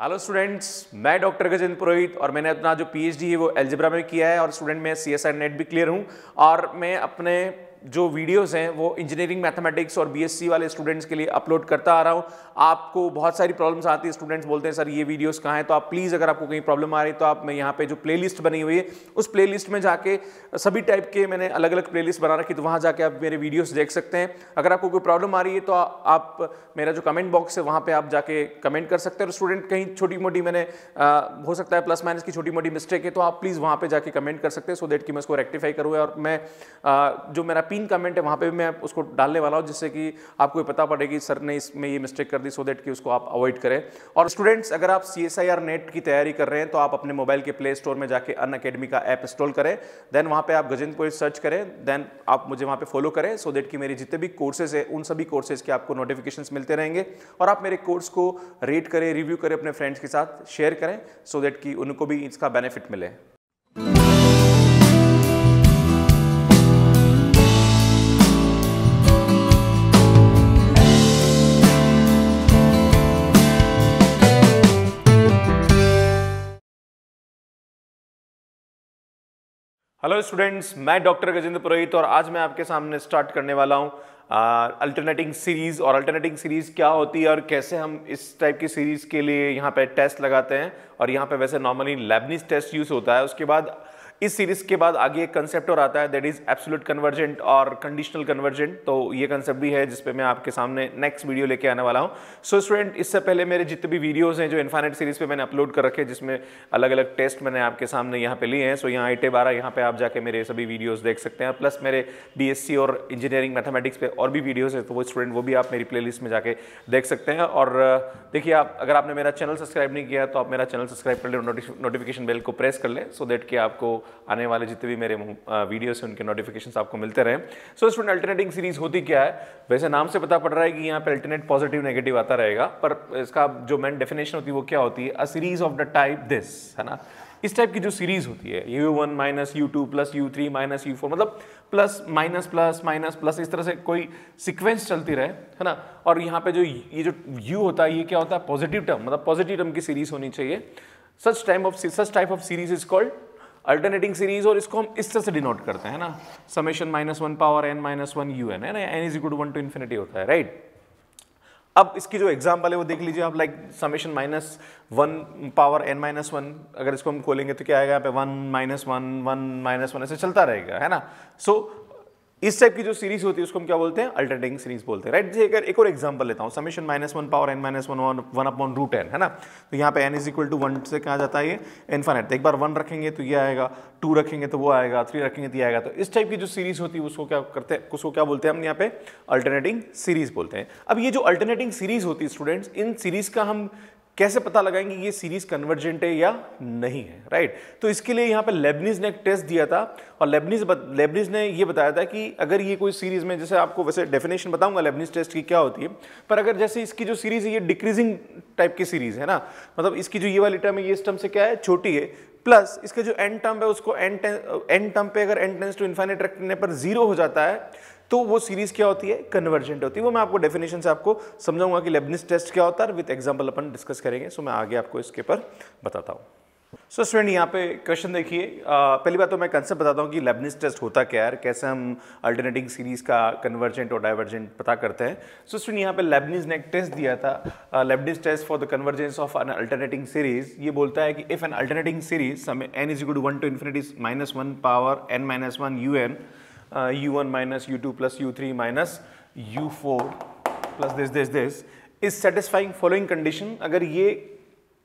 Hello students मैं doctor Gajendra Purohit और मैंने अपना जो पीएचडी है वो एल्जिब्रा में किया है और स्टूडेंट मैं सी एस नेट भी क्लियर हूँ और मैं अपने जो वीडियोस हैं, वो इंजीनियरिंग मैथमेटिक्स और बीएससी वाले स्टूडेंट्स के लिए अपलोड करता आ रहा हूँ। आपको बहुत सारी प्रॉब्लम्स आती है स्टूडेंट्स बोलते हैं, सर, ये वीडियोस कहाँ हैं? तो आप प्लीज़ अगर आपको कहीं प्रॉब्लम आ रही है तो आप, मैं यहाँ पे जो प्लेलिस्ट बनी हुई है, उस प्लेलिस्ट में जाके, सभी टाइप के मैंने अलग अलग प्लेलिस्ट बना रखी तो वहाँ जाके आप मेरे वीडियोज़ देख सकते हैं। अगर आपको कोई प्रॉब्लम आ रही है तो आप, मेरा जो कमेंट बॉक्स है, वहाँ पर आप जाके कमेंट कर सकते हैं। और स्टूडेंट कहीं छोटी मोटी मैंने हो सकता है प्लस माइनस की छोटी मोटी मिस्टेक है तो आप प्लीज़ वहाँ पर जाके कमेंट कर सकते हैं सो देट कि मैं उसको रेक्टिफाई करूँ। और मैं जो मेरा पिन कमेंट है, वहाँ पर मैं उसको डालने वाला हूँ, जिससे कि आपको पता पड़े कि सर ने इसमें ये मिस्टेक कर दी सो देट कि उसको आप अवॉइड करें। और स्टूडेंट्स अगर आप C S I R NET की तैयारी कर रहे हैं तो आप अपने मोबाइल के प्ले स्टोर में जाके अन अकेडमी का ऐप इंस्टॉल करें। देन वहाँ पर आप गजेंद्रपुर सर्च करें। देन आप मुझे वहाँ पर फॉलो करें सो देट कि मेरे जितने भी कोर्सेज है, उन सभी कोर्सेज के आपको नोटिफिकेशन मिलते रहेंगे। और आप मेरे कोर्स को रेट करें रिव्यू करें अपने फ्रेंड्स के साथ शेयर करें सो देट कि उनको भी इसका बेनिफिट मिले। हेलो स्टूडेंट्स मैं डॉक्टर गजेंद्र पुरोहित और आज मैं आपके सामने स्टार्ट करने वाला हूँ अल्टरनेटिंग सीरीज़ और अल्टरनेटिंग सीरीज़ क्या होती है और कैसे हम इस टाइप की सीरीज़ के लिए यहाँ पे टेस्ट लगाते हैं? और यहाँ पे वैसे नॉर्मली लेबनीस टेस्ट यूज़ होता है। उसके बाद इस सीरीज़ के बाद आगे एक कंसेप्ट और आता है दैट इज़ एब्सोल्यूट कन्वर्जेंट और कंडीशनल कन्वर्जेंट तो ये कंसेप्ट भी है जिसपे मैं आपके सामने नेक्स्ट वीडियो लेके आने वाला हूँ। सो स्टूडेंट इससे पहले मेरे जितने भी वीडियोस हैं जो इन्फानेट सीरीज़ पे मैंने अपलोड कर रखे जिसमें अलग अलग टेस्ट मैंने आपके सामने यहाँ पे लिए हैं सो so, यहाँ आई टे बारह यहाँ पे आप जाके मेरे सभी वीडियोज़ देख सकते हैं। प्लस मेरे बीएससी और इंजीनियरिंग मैथमेटिक्स पे और भी वीडियोज़ है तो वो स्टूडेंट वो भी आप मेरी प्ले में जाके देख सकते हैं। और देखिए आप अगर आपने मेरा चैनल सब्सक्राइब नहीं किया तो आप मेरा चैनल सब्सक्राइब कर ले नोटिफिकेशन बेल को प्रेस कर ले सो देट कि आपको आने वाले जितने भी मेरे वीडियो से उनके नोटिफिकेशन आपको मिलते रहे। सो स्टूडेंट अल्टरनेटिंग सीरीज़ होती क्या है? वैसे नाम से पता पड़ रहा है कि यहाँ पे अल्टरनेट पॉजिटिव नेगेटिव आता रहेगा, पर इसका जो मेन डेफिनेशन होती है, वो क्या होती है? A series of the type this है ना? इस टाइप की जो सीरीज़ होती है u one minus u two plus u three minus u four मतलब plus minus plus minus plus इस तरह से कोई सिक्वेंस चलती रहे, है ना? और यहाँ पे जो ये जो यू होता है, ये क्या होता है? पॉजिटिव टर्म मतलब पॉजिटिव टर्म की सीरीज़ होनी चाहिए। Such type of such type of series is called alternating series और इसको हम इस तरह से डिनोट करते हैं ना? Summation minus one power n minus one u n है ना? N is equal to one to infinity होता है राइट अब इसकी जो एग्ज़ाम्पल है वो देख लीजिए आप like summation minus one power n minus one अगर इसको हम खोलेंगे तो क्या आएगा यहाँ पे? One minus one one minus one ऐसे चलता रहेगा है ना? सो so, इस टाइप की जो सीरीज़ होती है, उसको हम क्या बोलते हैं? अल्टरनेटिंग सीरीज़ बोलते हैं राइट जैसे एक और एग्जांपल लेता हूँ summation minus one power n minus one one upon root n है ना? तो यहाँ पे n is equal to one से कहा जाता है ये? इन्फानेट तो एक बार वन रखेंगे तो ये आएगा टू रखेंगे तो वो आएगा थ्री रखेंगे तो ये आएगा। तो इस टाइप की जो सीरीज़ होती है, उसको क्या करते हैं, उसको क्या बोलते हैं हम यहाँ पे? अल्टरनेटिंग सीरीज़ बोलते हैं। अब ये जो अल्टरनेटिंग सीरीज़ होती है स्टूडेंट्स इन सीरीज़ का हम कैसे पता लगाएँगे ये सीरीज़ कन्वर्जेंट है या नहीं है राइट तो इसके लिए यहाँ पे लेबनीज ने एक टेस्ट दिया था और लेबनीज लेबनीज ने ये बताया था कि अगर ये कोई सीरीज़ में, जैसे आपको वैसे डेफिनेशन बताऊँगा लेबनीज टेस्ट की क्या होती है, पर अगर जैसे इसकी जो सीरीज़ है, ये डिक्रीजिंग टाइप की सीरीज़ है ना मतलब इसकी जो ये वाली टर्म है, ये इस टर्म से क्या है, छोटी है प्लस इसके जो एंड टर्म है, उसको एंड एन टर्म पे अगर एन टेंस टू इन्फाइनेट रखने पर ज़ीरो हो जाता है तो वो सीरीज़ क्या होती है? कन्वर्जेंट होती है। वो मैं आपको डेफिनेशन से आपको समझाऊँगा कि लेबनिस टेस्ट क्या होता है विद एग्ज़ाम्पल अपन डिस्कस करेंगे। सो मैं आगे आपको इसके पर बताता हूँ। सो स्टूडेंट यहाँ पे क्वेश्चन देखिए। पहली बात तो मैं कंसेप्ट बताता हूँ कि लेबनिस टेस्ट होता क्या है कैसे हम अल्टरनेटिंग सीरीज़ का कन्वर्जेंट और डाइवर्जेंट पता करते हैं। सो स्टूडेंट यहाँ पे लेबनिस ने एक टेस्ट दिया था। Leibniz test for the convergence of an alternating series ये बोलता है कि if an alternating series n is to one to infinity minus one power n minus one u n u one minus u two plus u three minus u four plus this this this is satisfying following condition अगर ये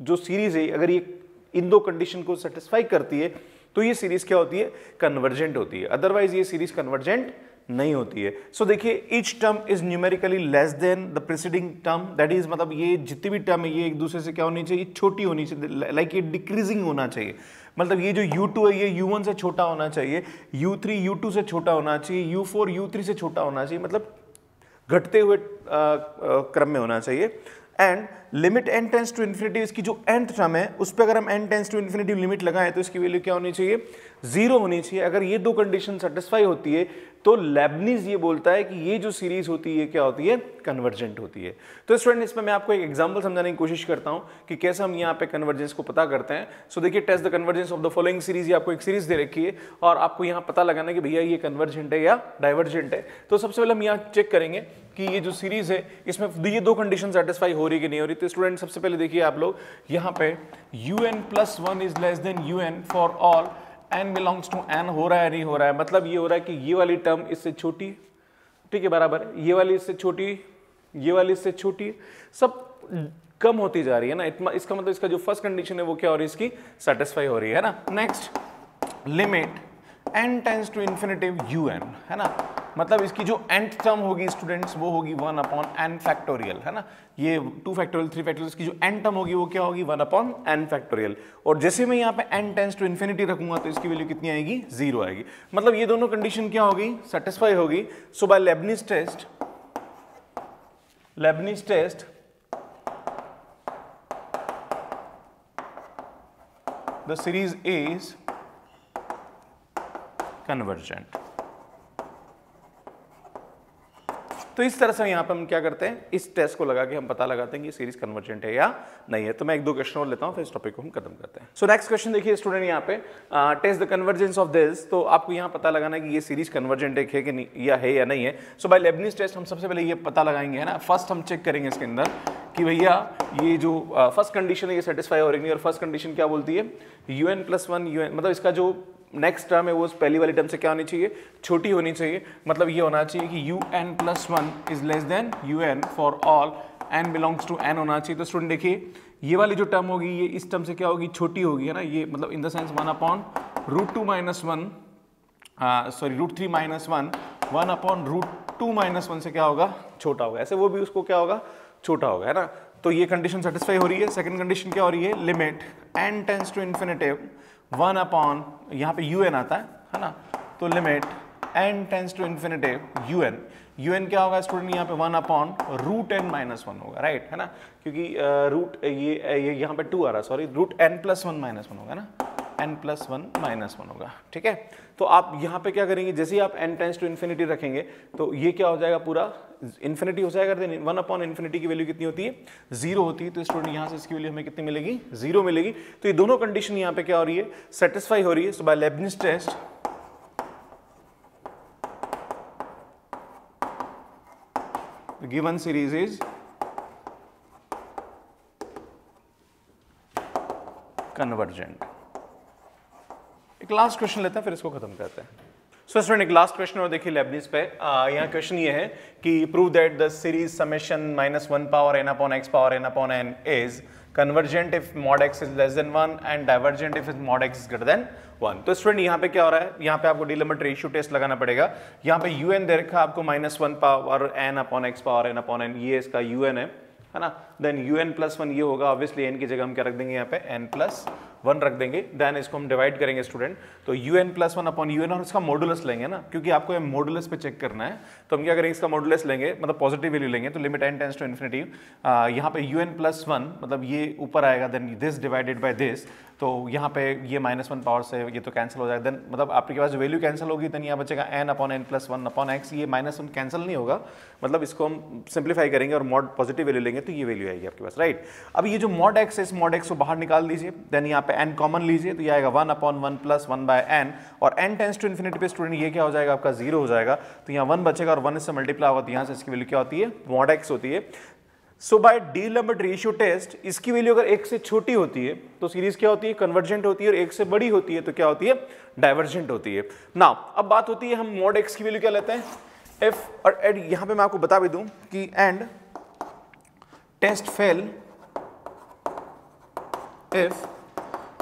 जो series है, अगर ये इन दो condition को satisfy करती है तो ये सीरीज़ क्या होती है? कन्वर्जेंट होती है। अदरवाइज़ ये सीरीज़ कन्वर्जेंट नहीं होती है। सो देखिए each term is numerically less than the preceding term that is मतलब ये जितनी भी टर्म है, ये एक दूसरे से क्या होनी चाहिए? छोटी होनी चाहिए। लाइक ये डिक्रीजिंग होना चाहिए। मतलब ये जो U2 है, ये U1 से छोटा होना चाहिए। U3 U2 से छोटा होना चाहिए। U4 U3 से छोटा होना चाहिए। मतलब घटते हुए क्रम में होना चाहिए। And limit n tends to infinity इसकी जो एंथ टर्म है, उस पर अगर हम n tends to infinity limit लगाएँ तो इसकी वैल्यू क्या होनी चाहिए? ज़ीरो होनी चाहिए। अगर ये दो कंडीशन सेटिस्फाई होती है तो लेबनीज ये बोलता है कि ये जो सीरीज़ होती है, क्या होती है? कन्वर्जेंट होती है। तो स्टूडेंट इसमें मैं आपको एक एग्जांपल समझाने की कोशिश करता हूँ कि कैसे हम यहाँ पे कन्वर्जेंस को पता करते हैं। सो देखिए test the convergence of the following series ये आपको एक सीरीज़ दे रखी है, और आपको यहाँ पता लगाना कि भैया ये कन्वर्जेंट है या डाइवर्जेंट है। तो सबसे पहले हम यहाँ चेक करेंगे कि ये जो सीरीज़ है, इसमें ये दो कंडीशन सेटिस्फाई हो रही कि नहीं हो रही। तो स्टूडेंट सबसे पहले देखिए आप लोग, यहाँ पे u n plus one is less than u n for all n belongs to N हो रहा है, नहीं हो रहा है? मतलब ये हो रहा है कि ये वाली टर्म इससे छोटी, ठीक है, बराबर? ये वाली इससे छोटी, ये वाली इससे छोटी, सब कम होती जा रही है ना? इसका मतलब इसका जो फ़र्स्ट कंडीशन है वो क्या हो रही है? इसकी सेटिस्फाई हो रही है ना? Next limit n tends to infinity u n है ना? मतलब इसकी जो एंथ टर्म होगी स्टूडेंट्स वो होगी वन अपॉन एन फैक्टोरियल है ना? ये टू फैक्टोरियल थ्री फैक्टोरियल इसकी जो एन टर्म होगी, वो क्या होगी? वन अपॉन एन फैक्टोरियल और जैसे मैं यहाँ पे एन टेंस टू इन्फिनिटी रखूँगा तो इसकी वैल्यू कितनी आएगी? ज़ीरो आएगी. मतलब ये दोनों कंडीशन क्या होगी? सेटिस्फाई होगी. So by Leibniz test Leibniz test the series is convergent. तो इस तरह से यहाँ पे हम क्या करते हैं? इस टेस्ट को लगा के हम पता लगाते हैं कि सीरीज़ कन्वर्जेंट है या नहीं है। तो मैं एक दो क्वेश्चन और लेता हूँ, फिर इस टॉपिक को हम खत्म करते हैं। सो नेक्स्ट क्वेश्चन देखिए स्टूडेंट यहाँ पे test the convergence of this तो आपको यहाँ पता लगाना है कि ये सीरीज़ कन्वर्जेंट है कि नहीं, या है या नहीं है। सो बाय लेबनीज टेस्ट हम सबसे पहले ये पता लगाएँगे, है ना? फ़र्स्ट हम चेक करेंगे इसके अंदर कि भैया ये जो फ़र्स्ट कंडीशन है ये सेटिस्फाई हो रही है और फ़र्स्ट कंडीशन क्या बोलती है? U n plus one u n मतलब इसका जो नेक्स्ट टर्म है वो पहली वाली टर्म से क्या होनी चाहिए? छोटी होनी चाहिए। मतलब ये होना चाहिए कि u n plus one is less than u n for all n belongs to N होना चाहिए। तो स्टूडेंट देखिए, ये वाली जो टर्म होगी, ये इस टर्म से क्या होगी? छोटी होगी, है ना? ये मतलब in the sense one upon root two minus one sorry root three minus one one upon root two minus one से क्या होगा? छोटा होगा। ऐसे वो भी उसको क्या होगा? छोटा होगा, है ना? तो ये कंडीशन सेटिस्फाई हो रही है। सेकंड कंडीशन क्या हो रही है? Limit n tends to infinity one upon, यहाँ पे यू एन आता है है ना? तो limit n tends to infinity u n u n क्या होगा स्टूडेंट यहाँ पे one upon root n minus one होगा राइट है ना? क्योंकि रूट ये ये, यहाँ पे टू आ रहा sorry root n plus one minus one होगा ना? N plus one minus one होगा, ठीक है? तो आप यहाँ पे क्या करेंगे, जैसे ही आप एन टेंस टू इन्फिनिटी रखेंगे तो ये क्या हो जाएगा पूरा? इन्फिनिटी हो जाएगा देन वन अपॉन इन्फिनिटी की वैल्यू कितनी होती है? ज़ीरो होती है तो स्टूडेंट यहाँ से इसकी वैल्यू हमें कितनी मिलेगी? ज़ीरो मिलेगी। तो ये दोनों कंडीशन यहाँ पे क्या हो रही है? सेटिस्फाई हो रही है so by Leibniz test given series is convergent. एक लास्ट क्वेश्चन लेते हैं, फिर इसको खत्म करते हैं। सो स्टूडेंट एक लास्ट क्वेश्चन और देखिए लेबनीज पे। यहाँ क्वेश्चन ये है कि prove that the series summation minus one power n upon x power n upon n is convergent if mod x is less than 1 and divergent if mod x is greater than 1 तो student यहाँ पे क्या हो रहा है? यहाँ पे आपको डिलिमिट रेशियो टेस्ट लगाना पड़ेगा। यहाँ पे यू एन दे रखा है आपको minus one power n upon x power n upon n ये इसका यू एन है ना? Then u n plus one ये होगा ऑब्वियसली एन की जगह हम क्या रख देंगे यहाँ पे? एन प्लस वन रख देंगे देन इसको हम डिवाइड करेंगे स्टूडेंट तो u n plus one upon u n और इसका मॉडुलस लेंगे ना, क्योंकि आपको ये मॉडुलस पे चेक करना है। तो हम क्या करेंगे, इसका मॉडुलस लेंगे मतलब पॉजिटिव वैल्यू लेंगे तो limit n tends to infinity यहाँ पे यू एन प्लस वन मतलब ये ऊपर आएगा then this divided by this तो यहाँ पे ये माइनस वन पावर से ये तो कैंसिल हो जाएगा। देन मतलब आपके पास वैल्यू कैंसिल होगी देन यहाँ बचेगा n upon n plus one upon x ये माइनस वन कैंसिल नहीं होगा। मतलब इसको हम सिंप्लीफाई करेंगे और मॉड पॉजिटिव वैल्यू लेंगे तो ये वैल्यू आएगी आपके पास राइट अब ये जो मॉड एक्स है, इस मॉड एक्स को बाहर निकाल दीजिए। देन यहाँ पे एन कॉमन लीजिए तो ये आएगा one upon one plus one by n और एन टेंस टू इन्फिनिटी पे स्टूडेंट ये क्या हो जाएगा, आपका ज़ीरो हो जाएगा। तो यहाँ वन बचेगा और वन इससे मल्टीप्लाई होगा तो यहाँ से इसकी वैल्यू क्या होती है? मॉड एक्स होती है। So by the limit ratio test इसकी वैल्यू अगर एक से छोटी होती है तो सीरीज़ क्या होती है? कन्वर्जेंट होती है, और एक से बड़ी होती है तो क्या होती है? डाइवर्जेंट होती है। ना अब बात होती है, हम मॉड एक्स की वैल्यू क्या लेते हैं? एफ़ और एड यहाँ पे मैं आपको बता भी दूँ कि and test fail if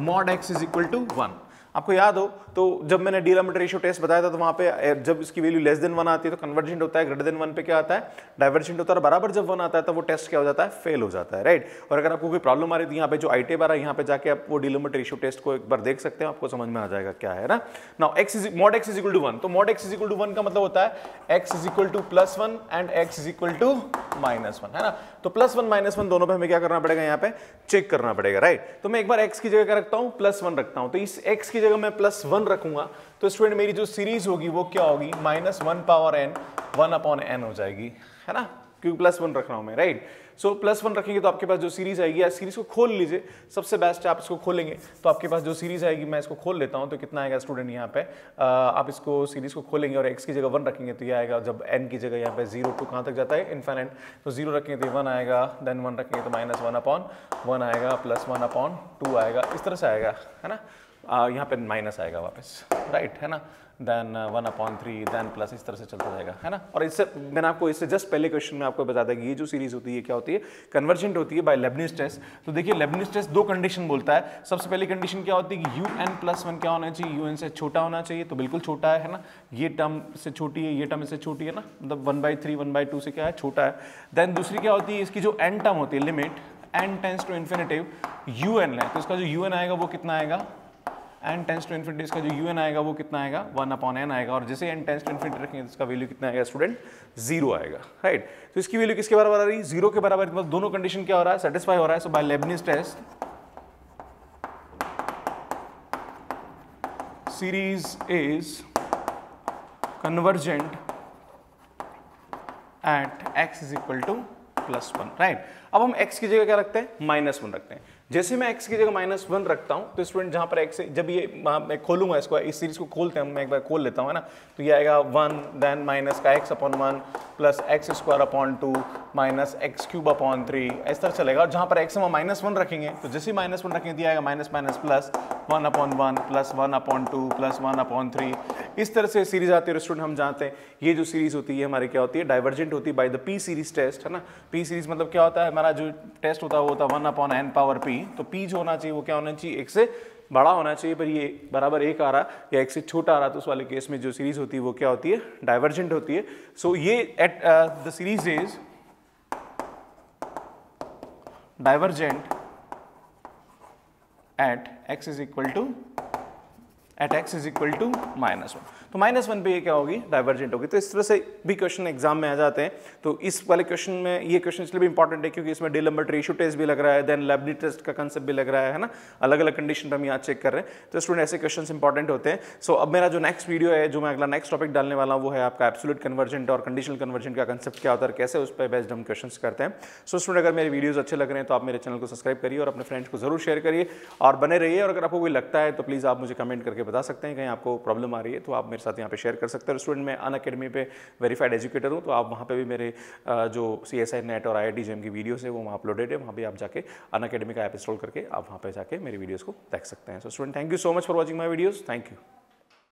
mod x is equal to one आपको याद हो तो जब मैंने डी लिमिट रेशियो टेस्ट बताया था तो वहाँ पे जब इसकी वैल्यू लेस देन वन आती है तो कन्वर्जेंट होता है ग्रेटर देन वन पे क्या आता है? डाइवर्जेंट होता है बराबर जब वन आता है तो वो टेस्ट क्या हो जाता है? फेल हो जाता है राइट और अगर आपको कोई प्रॉब्लम आ रही थी, यहाँ पे जो आई टी बार यहाँ पे जाके आप वो डी लिमिट रेशियो टेस्ट को एक बार देख सकते हैं, आपको समझ में आ जाएगा क्या है ना? Now x is mod x is equal to one तो mod x is equal to one का मतलब होता है x is equal to plus one and x is equal to minus one है ना? तो प्लस वन माइनस वन दोनों पे हमें क्या करना पड़ेगा यहाँ पे? चेक करना पड़ेगा राइट तो मैं एक बार एक्स की जगह क्या रखता हूँ? प्लस वन रखता हूँ। तो इस एक्स की जगह मैं प्लस वन रखूँगा तो स्टूडेंट मेरी जो सीरीज़ होगी, वो क्या होगी? Minus one power n one upon n हो जाएगी, है ना? क्योंकि प्लस वन रख रहा हूँ मैं राइट सो प्लस वन रखेंगे तो आपके पास जो सीरीज़ आएगी या सीरीज़ को खोल लीजिए। सबसे बेस्ट है आप इसको खोलेंगे तो आपके पास जो सीरीज़ आएगी, मैं इसको खोल लेता हूँ। तो कितना आएगा स्टूडेंट यहाँ पे? आप इसको सीरीज़ को खोलेंगे और एक्स की जगह वन रखेंगे तो ये आएगा जब एन की जगह यहाँ पे ज़ीरो टू कहाँ तक जाता है? इनफाइनाइट तो ज़ीरो रखेंगे तो वन आएगा देन वन रखेंगे तो माइनस वन अपॉन आएगा प्लस वन अपॉन आएगा। इस तरह से आएगा, है ना? यहाँ पे माइनस आएगा वापस। राइट है ना? Then one upon three then plus इस तरह से चलता जाएगा, है ना? और इससे, मैंने आपको इससे जस्ट पहले क्वेश्चन में आपको बता दें कि ये जो सीरीज़ होती है क्या होती है? कन्वर्जेंट होती है बाय लेबनिस टेस्ट तो देखिए लेबनिस टेस्ट दो कंडीशन बोलता है। सबसे पहली कंडीशन क्या होती है कि यू एन प्लस वन क्या होना चाहिए? यू एन से छोटा होना चाहिए तो बिल्कुल छोटा है ना? ये टर्म से छोटी है, ये टर्म इससे छोटी है ना? मतलब one by three one by two से क्या है? छोटा है। देन दूसरी क्या होती है, इसकी जो एन टर्म होती है limit n tends to infinity u n है। तो इसका जो यू एन आएगा, वो कितना आएगा? एन टेंस टू इन्फिनिटी इसका जो यू एन आएगा वो कितना आएगा? वन अपॉन एन आएगा। और जैसे एन टेंस टू इन्फिनिटी रखेंगे तो इसका वैल्यू कितना आएगा स्टूडेंट ज़ीरो आएगा राइट तो इसकी वैल्यू किसके बराबर आ रही है? ज़ीरो के बराबर मतलब दोनों कंडीशन क्या हो रहा है? सेटिस्फाई हो रहा है। So by Leibniz test series is convergent at x is equal to plus 1 right? अब हम x की जगह क्या रखते हैं? माइनस वन रखते हैं। जैसे मैं एक्स की जगह माइनस वन रखता हूँ तो स्टूडेंट जहाँ पर x जब ये मैं खोलूँगा इसको, इस सीरीज़ को खोलते हैं, मैं एक बार खोल लेता हूँ, है ना? तो ये आएगा वन देन माइनस का x upon one plus x square upon two minus x cube upon three इस तरह चलेगा। और जहाँ पर एक्स हम माइनस वन रखेंगे। तो जैसे माइनस वन रखेंगे दिया आएगा minus minus plus one upon one plus one upon two plus one upon three इस तरह से सीरीज़ आती है स्टूडेंट हम जानते हैं, ये जो सीरीज़ होती है हमारी क्या होती है? डाइवर्जेंट होती है by the p series test है ना? पी सीरीज़ मतलब क्या होता है? हमारा जो टेस्ट होता है, वो होता है one upon n power p तो पी जो होना चाहिए वो क्या होना चाहिए? एक से बड़ा होना चाहिए पर ये बराबर एक आ रहा या एक से छोटा आ रहा तो उस वाले केस में जो सीरीज़ होती है वो क्या होती है? डाइवर्जेंट होती है। सो so, ये at the series is divergent at x is equal to at x is equal to minus one तो माइनस वन पे ये क्या होगी? डाइवर्जेंट होगी। तो इस तरह से भी क्वेश्चन एग्ज़ाम में आ जाते हैं। तो इस वाले क्वेश्चन में ये क्वेश्चन इसलिए भी इंपॉर्टेंट है क्योंकि इसमें डिलम्बर्ट रेशियो टेस्ट भी लग रहा है देन लेबनी टेस्ट का कंसेप्ट भी लग रहा है ना? अलग अलग कंडीशन पर हम यहाँ चेक कर रहे हैं। तो स्टूडेंट ऐसे क्वेश्चन इंपॉर्टेंट होते हैं। सो अब मेरा जो नेक्स्ट वीडियो है, जो मैं अगला नेक्स्ट टॉपिक डालने वाला हूँ, वो है आपका एब्सोल्यूट कन्वर्जेंट और कंडीशनल कन्वर्जेंट का कंसेप्ट क्या होता है कैसे उस पर बेस्ड हम क्वेश्चन करते हैं। सो स्टूडेंट अगर मेरे वीडियोज़ अच्छे लग रहे हैं तो आप मेरे चैनल को सब्सक्राइब करिए और अपने फ्रेंड्स को ज़रूर शेयर करिए। और बने रहिए। और अगर आपको कोई लगता है तो प्लीज़ आप मुझे कमेंट करके बता सकते हैं, कहीं आपको प्रॉब्लम आ रही है तो आप मेरे साथ यहाँ पे शेयर कर सकते हैं। स्टूडेंट मैं अन अकेडमी पे वेरीफाइड एजुकेटर हूँ तो आप वहाँ पर भी मेरे जो सी एस आई नेट और आई आई टी जेम की वीडियोज़ है, वो वहाँ अपलोडेड है। वहाँ भी आप जाके अन अकेडमी का ऐप इंस्टॉल करके आप वहाँ पर जाकर मेरी वीडियोज़ को देख सकते हैं। So student thank you so much for watching my videos thank you